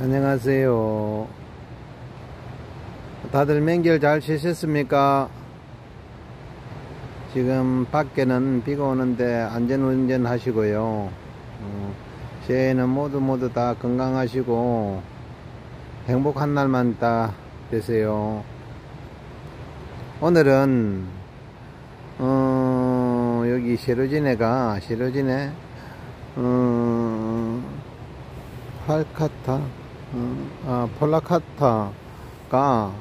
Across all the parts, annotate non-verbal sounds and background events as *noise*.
안녕하세요. 다들 맹결 잘 쉬셨습니까? 지금 밖에는 비가 오는데 안전운전 하시고요. 어, 새해에는 모두 모두 다 건강하시고 행복한 날만 다 되세요. 오늘은 어, 여기 시로진해가 시로진해 어, 팔카타 어, 아, 폴라카타가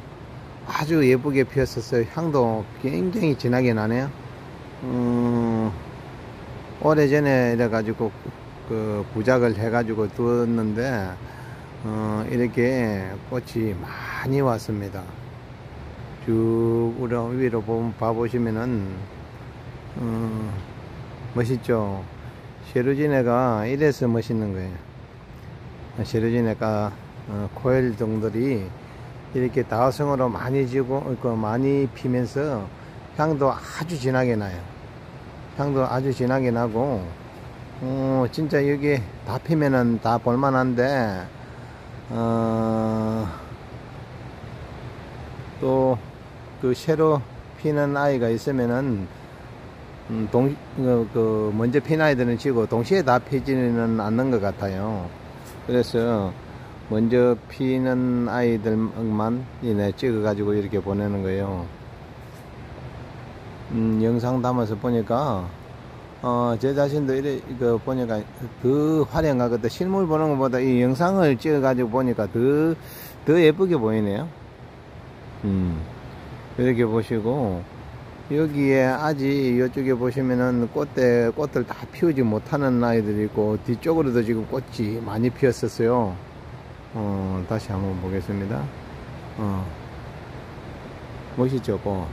아주 예쁘게 피었었어요. 향도 굉장히 진하게 나네요. 어, 오래전에 이래가지고 그 부작을 해가지고 두었는데 어, 이렇게 꽃이 많이 왔습니다. 쭉 위로, 위로 봐보시면은 어, 멋있죠. 쉐르지네가 이래서 멋있는 거예요. 쉐르지네가 어, 코엘종들이 이렇게 다화성으로 많이 지고 그 많이 피면서 향도 아주 진하게 나요. 향도 아주 진하게 나고 어, 진짜 여기 다 피면은 다 볼만한데 어, 또그 새로 피는 아이가 있으면은 음, 동, 그, 그, 먼저 핀 아이들은 지고 동시에 다 피지는 않는 것 같아요. 그래서 먼저 피는 아이들만 이내 찍어 가지고 이렇게 보내는 거예요. 음, 영상 담아서 보니까, 어, 제 자신도 이래, 이거 보니까 더 화려하거든. 실물 보는 것보다 이 영상을 찍어 가지고 보니까 더, 더 예쁘게 보이네요. 음, 이렇게 보시고, 여기에 아직 이쪽에 보시면은 꽃대, 꽃을 다 피우지 못하는 아이들이 있고, 뒤쪽으로도 지금 꽃이 많이 피었었어요. 어, 다시 한번 보겠습니다. 어, 멋있죠, 꽃.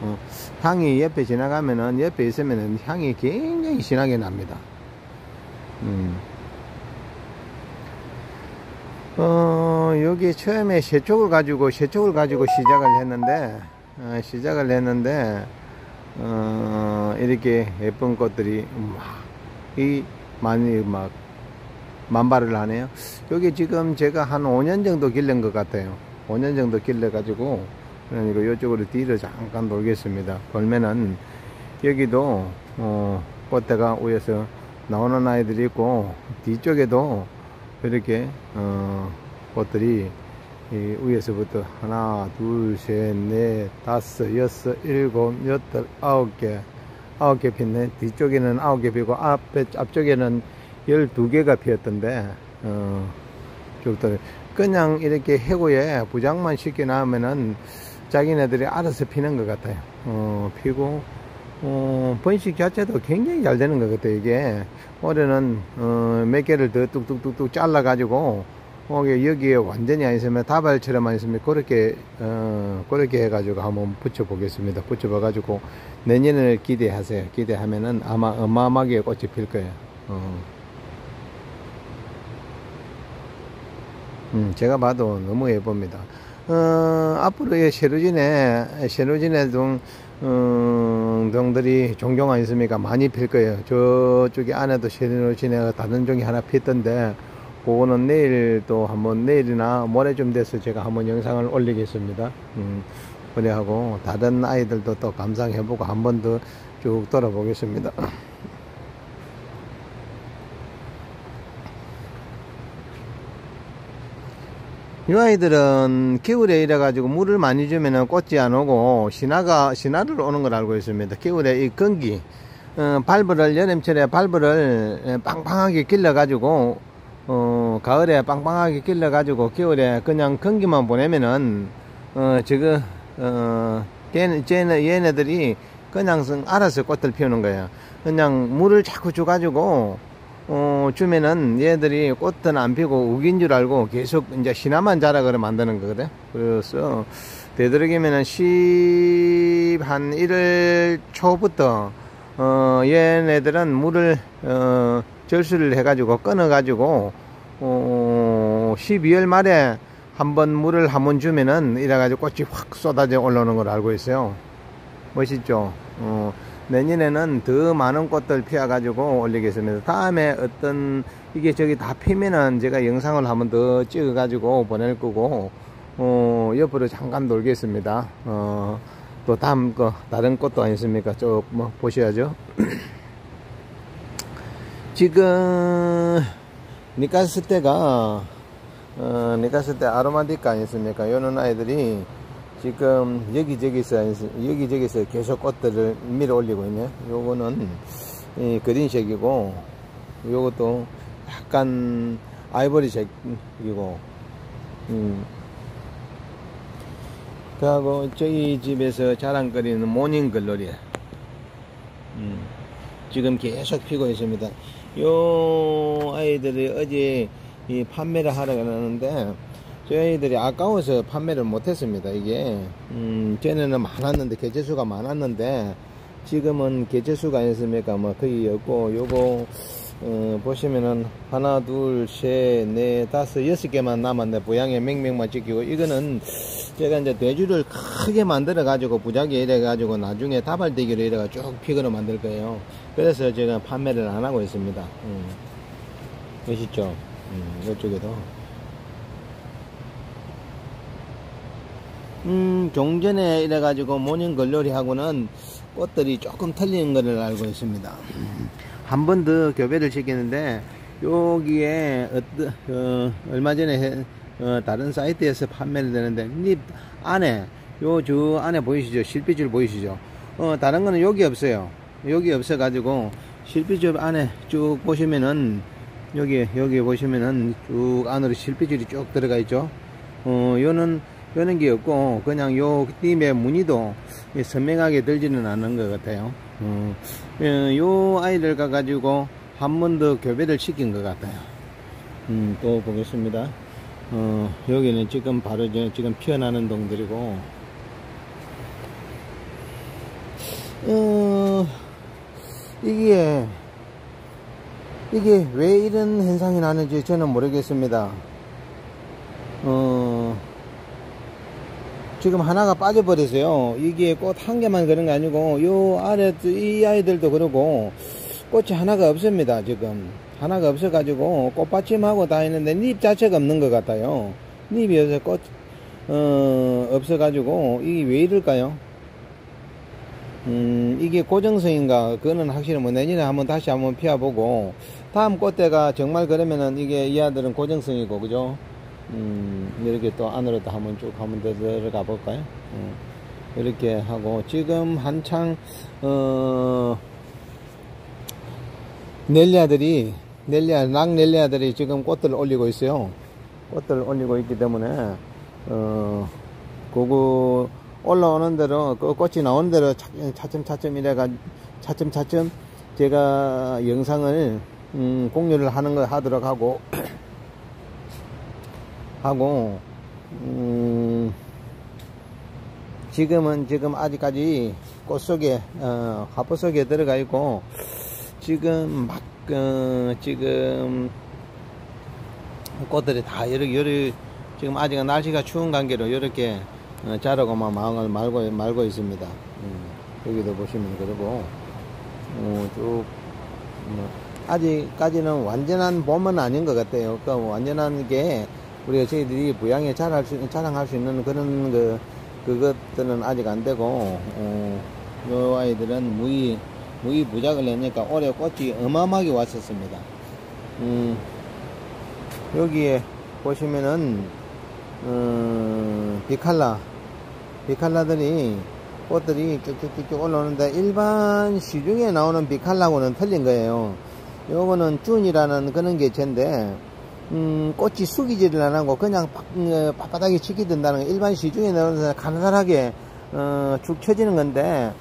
어, 향이 옆에 지나가면은, 옆에 있으면은 향이 굉장히 진하게 납니다. 음. 어, 여기 처음에 새촉을 가지고, 새촉을 가지고 시작을 했는데, 어, 시작을 했는데, 어, 이렇게 예쁜 꽃들이, 막, 이, 많이 막, 만발을 하네요. 여기 지금 제가 한 5년 정도 길른 것 같아요. 5년 정도 길러 가지고, 그러니까 이쪽으로 뒤로 잠깐 돌겠습니다. 돌면은, 여기도, 어, 꽃대가 위에서 나오는 아이들이 있고, 뒤쪽에도 이렇게, 어, 꽃들이, 이 위에서부터 하나, 둘, 셋, 넷, 다섯, 여섯, 일곱, 여덟, 아홉 개, 아홉 개 폈네. 뒤쪽에는 아홉 개 피고, 앞에, 앞쪽에는 12개가 피었던데, 어, 쪽들 그냥 이렇게 해고에 부장만 쉽게 나오면은 자기네들이 알아서 피는 것 같아요. 어, 피고, 어, 번식 자체도 굉장히 잘 되는 것 같아요, 이게. 올해는, 어, 몇 개를 더 뚝뚝뚝뚝 잘라 가지고, 어, 여기에 완전히 안 있으면 다발처럼만 있으면 그렇게, 어, 그렇게 해가지고 한번 붙여 보겠습니다. 붙여 봐 가지고 내년을 기대하세요. 기대하면은 아마 어마어마하게 꽃이 필 거예요. 어. 음, 제가 봐도 너무 예쁩니다. 어, 앞으로의 쉐루진에, 쉐루진에 등, 음, 등들이 종종 아니습니까? 많이 필 거예요. 저쪽에 안에도 쉐루진에 다른 종이 하나 피었던데, 그거는 내일 또 한번 내일이나 모레쯤 돼서 제가 한번 영상을 올리겠습니다. 음, 그래 하고 다른 아이들도 또 감상해보고 한 번 더 쭉 돌아보겠습니다. *clears throat* 이 아이들은 겨울에 이래가지고 물을 많이 주면은 꽃이 안 오고 신화가 신화를 오는 걸 알고 있습니다. 겨울에 이 건기 어, 발브를 여름철에 발브를 빵빵하게 길러가지고 어, 가을에 빵빵하게 길러가지고 겨울에 그냥 건기만 보내면은 어, 저거 어, 걔네, 쟤네, 얘네들이 그냥 알아서 꽃을 피우는 거예요. 그냥 물을 자꾸 줘가지고 어, 주면은 얘들이 꽃은 안 피고 우긴 줄 알고 계속 이제 신화만 자라그래 만드는 거거든. 그래서 되도록이면은 10, 한 1월 초부터 어, 얘네들은 물을 어, 절수를 해가지고 끊어가지고 어, 12월 말에 한번 물을 한 번 주면은 이래가지고 꽃이 확 쏟아져 올라오는 걸 알고 있어요. 멋있죠? 어, 내년에는 더 많은 꽃들 피워가지고 올리겠습니다. 다음에 어떤 이게 저기 다 피면은 제가 영상을 한번 더 찍어가지고 보낼 거고 어, 옆으로 잠깐 놀겠습니다. 어, 또 다음 거 다른 꽃도 아니습니까? 쭉 뭐 보셔야죠. *clears throat* 지금 니카스테가 어, 니카스테 아로마디카 아니습니까? 요런 아이들이 지금 여기저기서 여기저기서 계속 꽃들을 밀어 올리고 있네. 요거는 이 그린색이고 요것도 약간 아이보리색이고 음. 그하고 저희 집에서 자랑거리는 모닝글로리 음. 지금 계속 피고 있습니다. 요 아이들이 어제 이 판매를 하러 가는데 저희들이 아까워서 판매를 못했습니다. 이게 음, 전에는 많았는데 개체수가 많았는데 지금은 개체수가 있습니까? 뭐 거의 없고 요거 어, 보시면은 하나 둘 셋 넷 다섯 여섯 개만 남았네 부양에 맹맹만 찍히고 이거는 제가 이제 대주를 크게 만들어 가지고 부작위 이래 가지고 나중에 다발대기로 이래가 쭉 피그로 만들 거예요 그래서 제가 판매를 안 하고 있습니다 음. 보시죠 음, 이쪽에도 음, 종전에 이래 가지고 모닝 걸놀이하고는 꽃들이 조금 틀린 것을 알고 있습니다. 한 번 더 교배를 시키는데 여기에 어떠, 어, 얼마 전에 해, 어, 다른 사이트에서 판매를 되는데 잎 안에 요 저 안에 보이시죠? 실비줄 보이시죠? 어, 다른 거는 여기 없어요. 여기 없어 가지고 실비줄 안에 쭉 보시면은 여기 여기 보시면은 쭉 안으로 실비줄이 쭉 들어가 있죠. 어, 요는 그런 게 없고 그냥 요 띠의 무늬도 선명하게 들지는 않는 것 같아요 어, 예, 요 아이들 가가지고 한 번 더 교배를 시킨 것 같아요 음, 또 보겠습니다 어, 여기는 지금 바로 지금 피어나는 동들이고 어, 이게 이게 왜 이런 현상이 나는지 저는 모르겠습니다 어, 지금 하나가 빠져버려서요. 이게 꽃 한 개만 그런 게 아니고 요 아래 이 아이들도 그러고 꽃이 하나가 없습니다. 지금 하나가 없어가지고 꽃받침하고 다 있는데 잎 자체가 없는 것 같아요. 잎이 없어 꽃 어, 없어가지고 이게 왜 이럴까요? 음, 이게 고정성인가 그거는 확실히 뭐 내년에 한번 다시 한번 피워보고 다음 꽃대가 정말 그러면은 이게 이 아들은 고정성이고 그죠? 음, 이렇게 또 안으로 또 한번 쭉 한번 더 들어가 볼까요? 음, 이렇게 하고 지금 한창 어, 넬리아들이 넬리아 낙넬리아들이 지금 꽃들을 올리고 있어요. 꽃들을 올리고 있기 때문에 어, 그거 올라오는 대로 그 꽃이 나오는 대로 차츰 차츰 이래가 차츰 차츰 제가 영상을 음, 공유를 하는 거 하도록 하고 *clears throat* 하고 음 지금은 지금 아직까지 꽃 속에 어, 화포 속에 들어가 있고 지금 막 어, 지금 꽃들이 다 여러 여러 지금 아직 날씨가 추운 관계로 이렇게 어, 자라고만 마음을 말고 말고 있습니다. 음, 여기도 보시면 그러고 어, 쭉 뭐, 아직까지는 완전한 봄은 아닌 것 같아요. 그러니까 완전한 게 우리가 저희들이 부양에 자랄 수, 자랑할 수 있는 그런 그, 그것들은 아직 안 되고, 어, 요 아이들은 무의, 무의 부작을 내니까 올해 꽃이 어마어마하게 왔었습니다. 음, 여기에 보시면은, 어, 비칼라, 비칼라들이 꽃들이 쭉쭉쭉쭉 올라오는데 일반 시중에 나오는 비칼라하고는 틀린 거예요. 요거는 준이라는 그런 개체인데, 음, 꽃이 숙이지를 안 하고 그냥 어, 빳빳하게 치기 된다는 일반 시중에 나오는 가느다랗게 어, 축 쳐지는 건데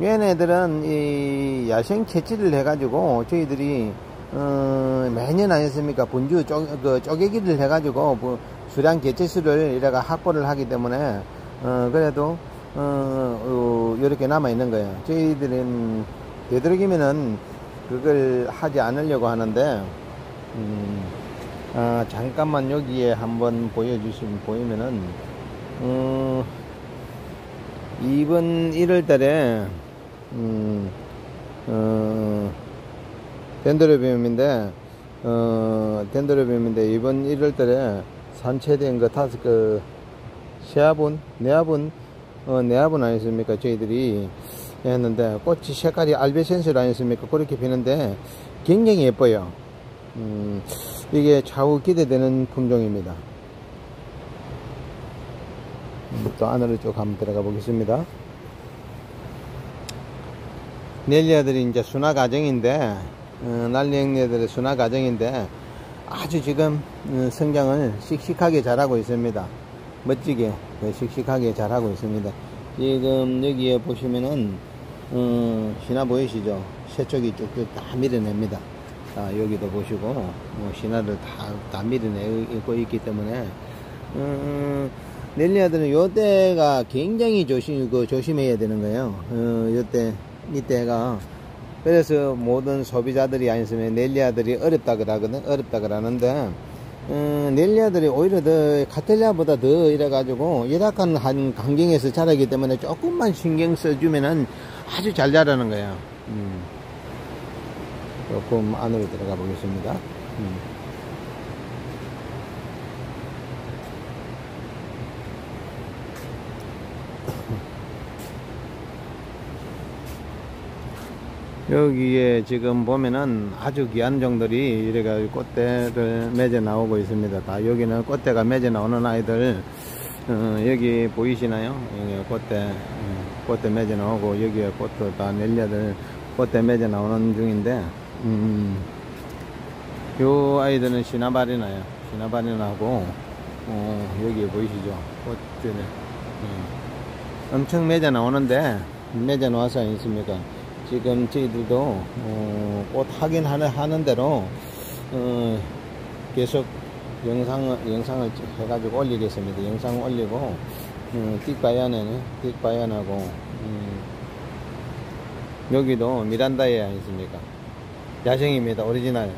얘네들은 이 야생 채취를 해가지고 저희들이 어, 매년 아니었습니까 분주 쪼, 그 쪼개기를 해가지고 뭐 수량 개체수를 이래가 확보를 하기 때문에 어, 그래도 어, 어, 이렇게 남아 있는 거예요. 저희들은 되도록이면은 그걸 하지 않으려고 하는데 음, 아, 잠깐만 여기에 한번 보여주시면 보이면은 어, 이번 1월 달에 음, 어, 덴드로비움인데, 어, 덴드로비움인데, 이번 1월달에 산채된 거 다섯, 그, 세화분, 네화분, 어, 네화분 아니습니까? 저희들이 했는데, 꽃이 색깔이 알베센스 아니습니까? 그렇게 피는데, 굉장히 예뻐요. 음, 이게 좌우 기대되는 품종입니다. 음, 또 안으로 쭉 한번 들어가 보겠습니다. 넬리아들이 이제 순화 과정인데, 어, 난리행네들의 순화 과정인데, 아주 지금 어, 성장을 씩씩하게 잘하고 있습니다. 멋지게 네, 씩씩하게 잘하고 있습니다. 지금 여기에 보시면은 어, 신화 보이시죠? 새쪽이 쭉쭉 다 밀어냅니다. 자, 여기도 보시고 어, 신화를 다, 다 밀어내고 있기 때문에 어, 넬리아들은 요때가 굉장히 조심 그 조심해야 되는 거예요. 어, 요때 이때가 그래서 모든 소비자들이 아니으면 넬리아들이 어렵다 그러거든 어렵다 그러는데 음, 넬리아들이 오히려 더 카텔리아보다 더 이래가지고 열악한 한 환경에서 자라기 때문에 조금만 신경 써주면은 아주 잘 자라는 거예요. 음. 조금 안으로 들어가 보겠습니다. 음. 여기에 지금 보면은 아주 귀한 종들이 이래가 꽃대를 맺어 나오고 있습니다. 다 여기는 꽃대가 맺어 나오는 아이들 어, 여기 보이시나요? 여기 꽃대 어, 꽃대 맺어 나오고 여기에 꽃도 다 넬려들 꽃대 맺어 나오는 중인데 음, 요 아이들은 시나바리나요. 시나바리나고 어, 여기 보이시죠? 꽃들이 음, 엄청 맺어 나오는데 맺어 나와서 있습니까? 지금 저희들도 어, 꽃 하긴 하는, 하는 대로 어, 계속 영상, 영상을 해가지고 올리겠습니다. 영상 올리고 음, 띡바이안에는 띡바이안하고 음, 여기도 미란다에 아니습니까? 야생입니다. 오리지널.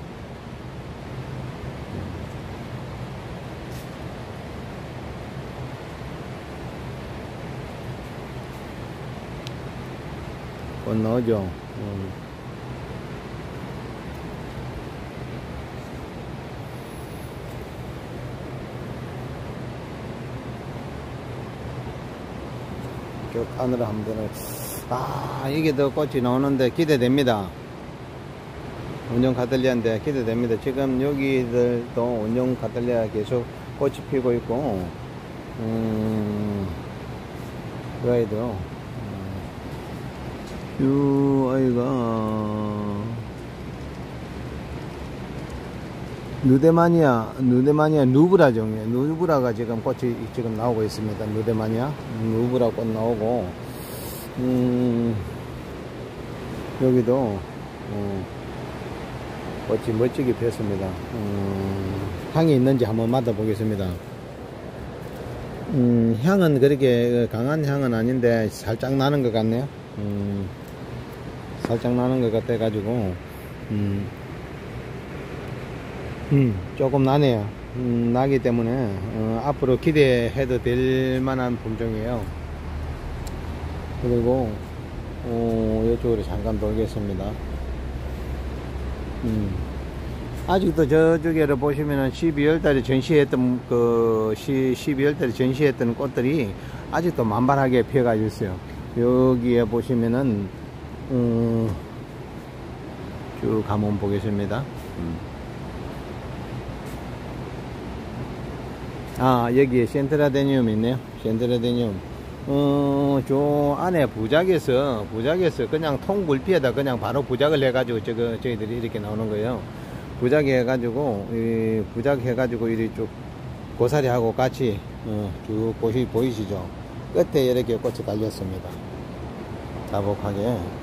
꽃 나오죠. 음. 쭉 안으로 들어. 아, 이게 더 꽃이 나오는데 기대됩니다. 운영 카틀리아인데 기대됩니다. 지금 여기들도 운영 카틀리아 계속 꽃이 피고 있고, 음, 그 아이도 요 아이가. 누데마니아 누데마니아 누브라 종이에요. 누브라가 지금 꽃이 지금 나오고 있습니다. 누데마니아. 누브라 꽃 나오고. 음 여기도 어, 꽃이 멋지게 피었습니다. 음, 향이 있는지 한번 맡아 보겠습니다. 음, 향은 그렇게 강한 향은 아닌데 살짝 나는 것 같네요. 음, 살짝 나는 것 같아 가지고 음, 음 조금 나네요. 음, 나기 때문에 어, 앞으로 기대해도 될 만한 품종이에요. 그리고 어, 이쪽으로 잠깐 돌겠습니다. 음, 아직도 저쪽에를 보시면은 12월 달에 전시했던 그 12월 달에 전시했던 꽃들이 아직도 만발하게 피어가지고 있어요. 여기에 보시면은 음, 쭉 한번 보겠습니다. 음. 아, 여기에 센트라데니움 있네요. 센트라데니움. 어, 저 안에 부작에서, 부작에서 그냥 통불피에다 그냥 바로 부작을 해가지고 저거, 저희들이 이렇게 나오는 거예요. 부작 해가지고, 이 부작 해가지고 이리 쭉 고사리하고 같이, 어, 쭉 보시, 보이시죠? 끝에 이렇게 꽃이 달렸습니다. 자복하게.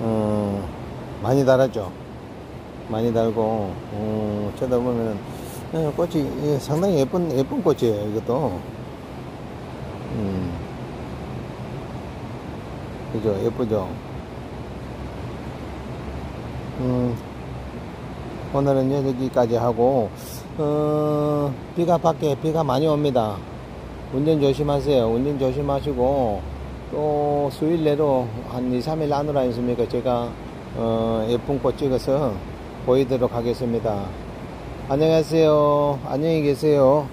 어, 많이 달았죠. 많이 달고 어, 쳐다보면 어, 꽃이 상당히 예쁜 예쁜 꽃이에요. 이것도 음, 그죠 예쁘죠. 음, 오늘은 여기까지 하고 어, 비가 밖에 비가 많이 옵니다. 운전 조심하세요. 운전 조심하시고 또 수일 내로 한 2, 3일 안으로 아니습니까? 제가 어, 예쁜 꽃 찍어서 보이도록 하겠습니다. 안녕하세요. 안녕히 계세요.